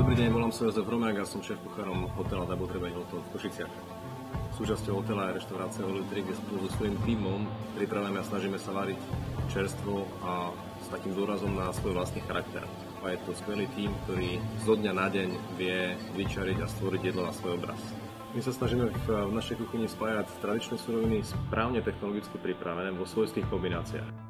Dobrý deň, volám sa Jozef Romák a som šéf kuchárom hotela Double Trebej Hotel v Košiciach. Súčasťou hotela je reštaurácia Holitry, kde spolu so svojím tímom pripravujeme a snažíme sa variť čerstvo a s takým dôrazom na svoj vlastný charakter. A je to skvelý tím, ktorý zo dňa na deň vie vyčariť a stvoriť jedlo na svoj obraz. My sa snažíme v, v našej kuchyni spájať tradičné suroviny správne technologicky pripravené vo svojských kombináciách.